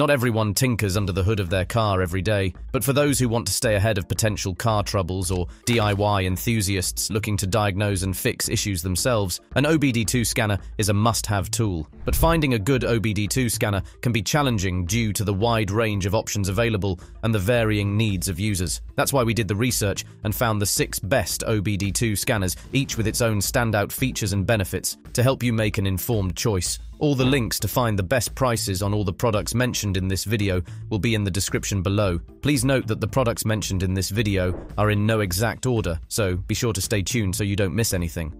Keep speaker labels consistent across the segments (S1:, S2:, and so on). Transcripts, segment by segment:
S1: Not everyone tinkers under the hood of their car every day, but for those who want to stay ahead of potential car troubles or DIY enthusiasts looking to diagnose and fix issues themselves, an OBD2 scanner is a must-have tool. But finding a good OBD2 scanner can be challenging due to the wide range of options available and the varying needs of users. That's why we did the research and found the six best OBD2 scanners, each with its own standout features and benefits, to help you make an informed choice. All the links to find the best prices on all the products mentioned in this video will be in the description below. Please note that the products mentioned in this video are in no exact order, so be sure to stay tuned so you don't miss anything.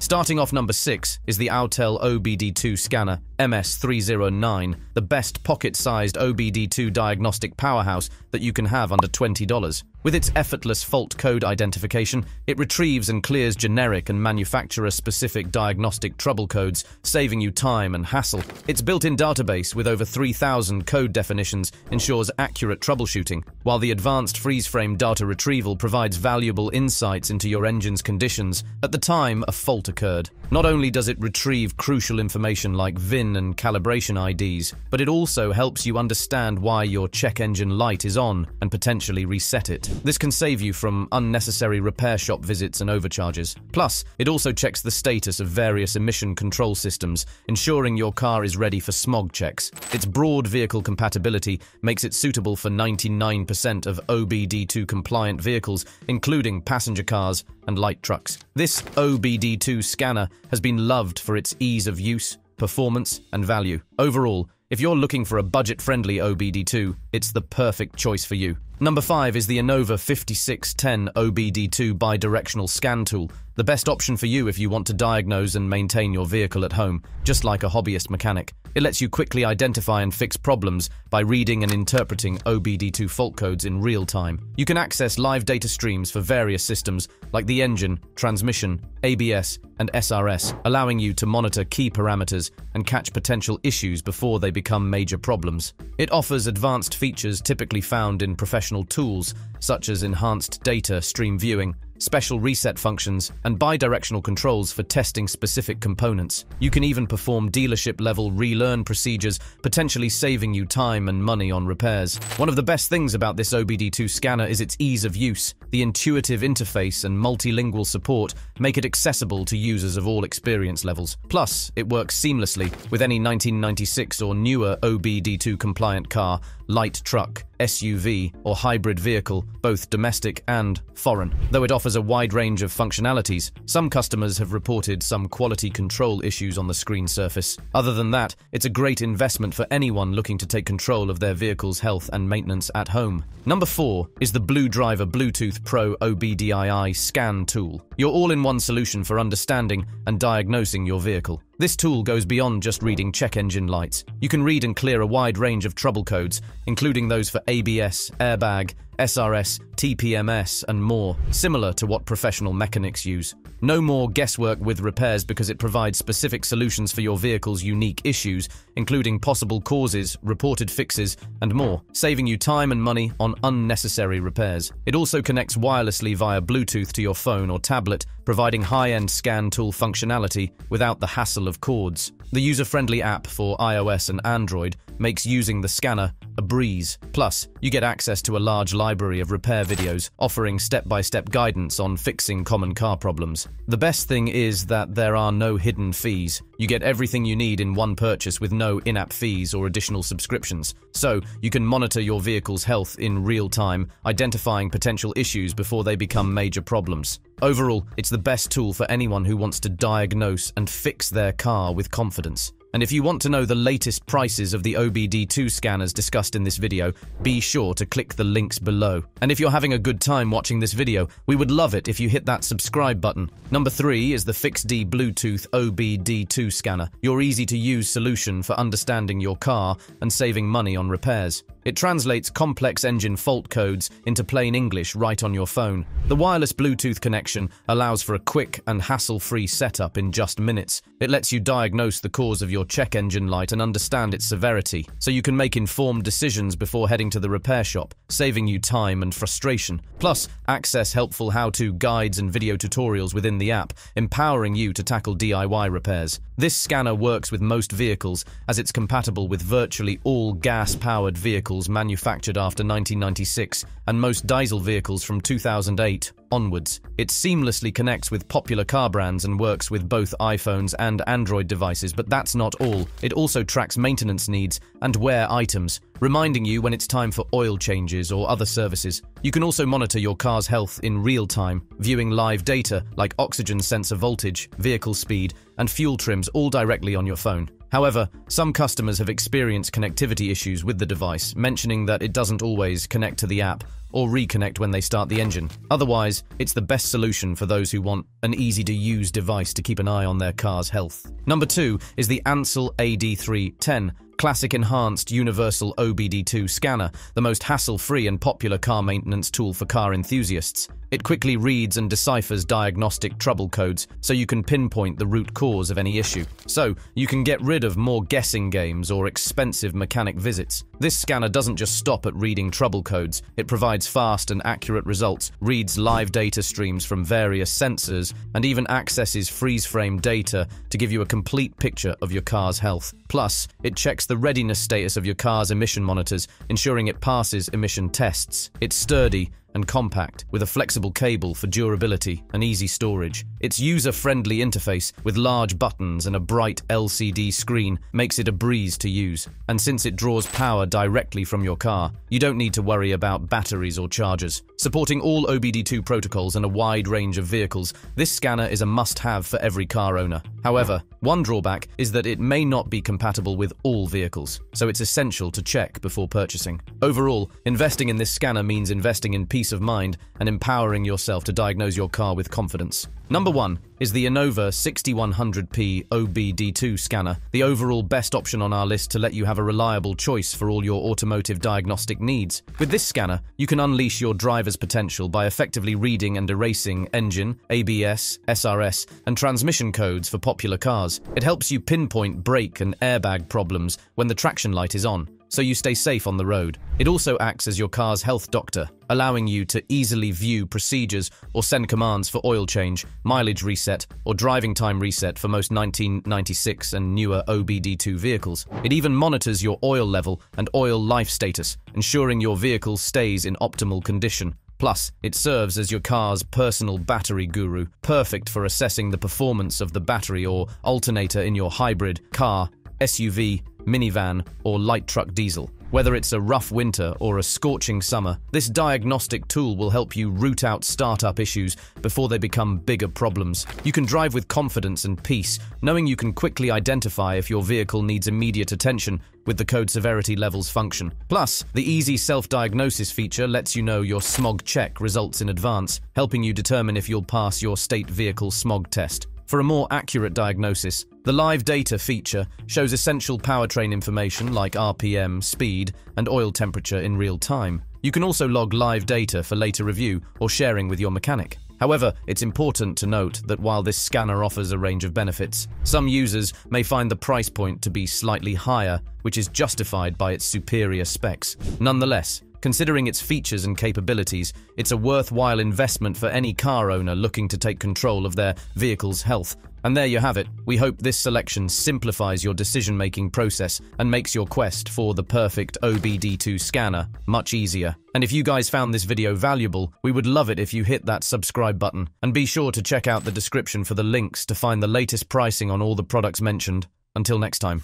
S1: Starting off number 6 is the Autel OBD2 scanner MS309, the best pocket-sized OBD2 diagnostic powerhouse that you can have under $20. With its effortless fault code identification, it retrieves and clears generic and manufacturer-specific diagnostic trouble codes, saving you time and hassle. Its built-in database with over 3,000 code definitions ensures accurate troubleshooting, while the advanced freeze-frame data retrieval provides valuable insights into your engine's conditions at the time a fault occurred. Not only does it retrieve crucial information like VIN and calibration IDs, but it also helps you understand why your check engine light is on and potentially reset it. This can save you from unnecessary repair shop visits and overcharges. Plus, it also checks the status of various emission control systems, ensuring your car is ready for smog checks. Its broad vehicle compatibility makes it suitable for 99% of OBD2 compliant vehicles, including passenger cars and light trucks. This OBD2 scanner has been loved for its ease of use, performance, and value. Overall, if you're looking for a budget-friendly OBD2, it's the perfect choice for you. Number 5 is the Innova 5610 OBD2 bidirectional scan tool, the best option for you if you want to diagnose and maintain your vehicle at home, just like a hobbyist mechanic. It lets you quickly identify and fix problems by reading and interpreting OBD2 fault codes in real time. You can access live data streams for various systems like the engine, transmission, ABS, and SRS, allowing you to monitor key parameters and catch potential issues before they become major problems. It offers advanced features typically found in professional tools, such as enhanced data stream viewing, special reset functions, and bidirectional controls for testing specific components. You can even perform dealership-level relearn procedures, potentially saving you time and money on repairs. One of the best things about this OBD2 scanner is its ease of use. The intuitive interface and multilingual support make it accessible to users of all experience levels. Plus, it works seamlessly with any 1996 or newer OBD2 compliant car, light truck, SUV, or hybrid vehicle, both domestic and foreign. Though it offers a wide range of functionalities, some customers have reported some quality control issues on the screen surface. Other than that, it's a great investment for anyone looking to take control of their vehicle's health and maintenance at home. Number 4 is the BlueDriver Bluetooth Pro OBDII scan tool, your all-in-one solution for understanding and diagnosing your vehicle. This tool goes beyond just reading check engine lights. You can read and clear a wide range of trouble codes, including those for ABS, airbag, SRS, TPMS, and more, similar to what professional mechanics use. No more guesswork with repairs because it provides specific solutions for your vehicle's unique issues, including possible causes, reported fixes, and more, saving you time and money on unnecessary repairs. It also connects wirelessly via Bluetooth to your phone or tablet, providing high-end scan tool functionality without the hassle of cords. The user-friendly app for iOS and Android makes using the scanner a breeze. Plus, you get access to a large library of repair videos offering step-by-step guidance on fixing common car problems. The best thing is that there are no hidden fees. You get everything you need in one purchase with no in-app fees or additional subscriptions. So, you can monitor your vehicle's health in real time, identifying potential issues before they become major problems. Overall, it's the best tool for anyone who wants to diagnose and fix their car with confidence. And if you want to know the latest prices of the OBD2 scanners discussed in this video, be sure to click the links below. And if you're having a good time watching this video, we would love it if you hit that subscribe button. Number 3 is the FixD Bluetooth OBD2 scanner, your easy-to-use solution for understanding your car and saving money on repairs. It translates complex engine fault codes into plain English right on your phone. The wireless Bluetooth connection allows for a quick and hassle-free setup in just minutes. It lets you diagnose the cause of your check engine light and understand its severity, so you can make informed decisions before heading to the repair shop, saving you time and frustration. Plus, access helpful how-to guides and video tutorials within the app, empowering you to tackle DIY repairs. This scanner works with most vehicles as it's compatible with virtually all gas-powered vehicles manufactured after 1996 and most diesel vehicles from 2008 onwards. It seamlessly connects with popular car brands and works with both iPhones and Android devices, but that's not all. It also tracks maintenance needs and wear items, reminding you when it's time for oil changes or other services. You can also monitor your car's health in real time, viewing live data like oxygen sensor voltage, vehicle speed, and fuel trims all directly on your phone. However, some customers have experienced connectivity issues with the device, mentioning that it doesn't always connect to the app or reconnect when they start the engine. Otherwise, it's the best solution for those who want an easy-to-use device to keep an eye on their car's health. Number 2 is the ANCEL AD310, Classic Enhanced Universal OBD2 Scanner, the most hassle-free and popular car maintenance tool for car enthusiasts. It quickly reads and deciphers diagnostic trouble codes so you can pinpoint the root cause of any issue. So, you can get rid of more guessing games or expensive mechanic visits. This scanner doesn't just stop at reading trouble codes, it provides fast and accurate results, reads live data streams from various sensors, and even accesses freeze frame data to give you a complete picture of your car's health. Plus, it checks the readiness status of your car's emission monitors, ensuring it passes emission tests. It's sturdy and compact, with a flexible cable for durability and easy storage. Its user-friendly interface, with large buttons and a bright LCD screen, makes it a breeze to use. And since it draws power directly from your car, you don't need to worry about batteries or chargers. Supporting all OBD2 protocols and a wide range of vehicles, this scanner is a must-have for every car owner. However, one drawback is that it may not be compatible with all vehicles, so it's essential to check before purchasing. Overall, investing in this scanner means investing in peace of mind and empowering yourself to diagnose your car with confidence. Number 1 is the Innova 6100P OBD2 scanner, the overall best option on our list to let you have a reliable choice for all your automotive diagnostic needs. With this scanner, you can unleash your driver's potential by effectively reading and erasing engine, ABS, SRS, and transmission codes for popular cars. It helps you pinpoint brake and airbag problems when the traction light is on so you stay safe on the road. It also acts as your car's health doctor, allowing you to easily view procedures or send commands for oil change, mileage reset, or driving time reset for most 1996 and newer OBD2 vehicles. It even monitors your oil level and oil life status, ensuring your vehicle stays in optimal condition. Plus, it serves as your car's personal battery guru, perfect for assessing the performance of the battery or alternator in your hybrid, car, SUV, minivan, or light truck diesel. Whether it's a rough winter or a scorching summer, this diagnostic tool will help you root out startup issues before they become bigger problems. You can drive with confidence and peace, knowing you can quickly identify if your vehicle needs immediate attention with the code severity levels function. Plus, the easy self-diagnosis feature lets you know your smog check results in advance, helping you determine if you'll pass your state vehicle smog test. For a more accurate diagnosis, the Live Data feature shows essential powertrain information like RPM, speed, and oil temperature in real time. You can also log live data for later review or sharing with your mechanic. However, it's important to note that while this scanner offers a range of benefits, some users may find the price point to be slightly higher, which is justified by its superior specs. Nonetheless, Considering its features and capabilities, it's a worthwhile investment for any car owner looking to take control of their vehicle's health. And there you have it. We hope this selection simplifies your decision-making process and makes your quest for the perfect OBD2 scanner much easier. And if you guys found this video valuable, we would love it if you hit that subscribe button. And be sure to check out the description for the links to find the latest pricing on all the products mentioned. Until next time.